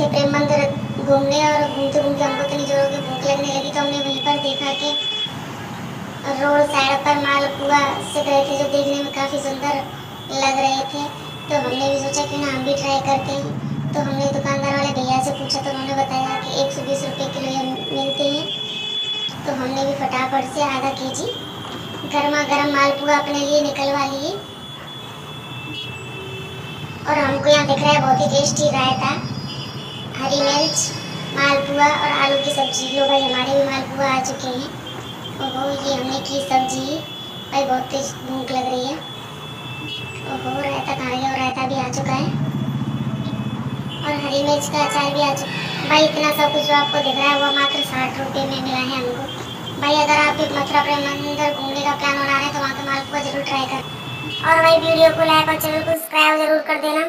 थे प्रेम मंदिर घूमने और घूमते घूमते हमको इतनी जोरों की भूख लगने लगी तो हमने वहीं पर देखा कि रोड साइड पर माल मालपुआ सिक रहे थे, जो देखने में काफ़ी सुंदर लग रहे थे। तो हमने भी सोचा कि ना, हम भी ट्राई करते हैं। तो हमने दुकानदार वाले भैया से पूछा तो उन्होंने बताया कि एक सौ बीस रुपये किलो ये मिलते हैं। तो हमने भी फटाफट से आधा के जी गर्मा गर्म मालपुआ अपने लिए निकलवा लिए। और हमको यहाँ दिख रहा है, बहुत ही टेस्टी रायता। हरी मिर्च, मालपुआ और आलू की सब्ज़ी। लो भाई, हमारे भी मालपुआ आ चुके हैं। ओहो, ये हमने की सब्ज़ी। भाई, बहुत तेज भूख लग रही है। ओहो, रायता खा गया? और रायता भी आ चुका है। और हरी मिर्च का अचार भी आ चुका भाई, इतना सब कुछ जो आपको दिख रहा है, वो मात्र साठ रुपये में मिला है हमको। भाई, अगर आप भी मथुरा प्रेम मंदिर घूमने का प्लान बना रहे हैं तो वहाँ का मालपुआ ज़रूर ट्राई कर। और भाई, वीडियो को लाइक और चैनल को सब्सक्राइब ज़रूर कर देना।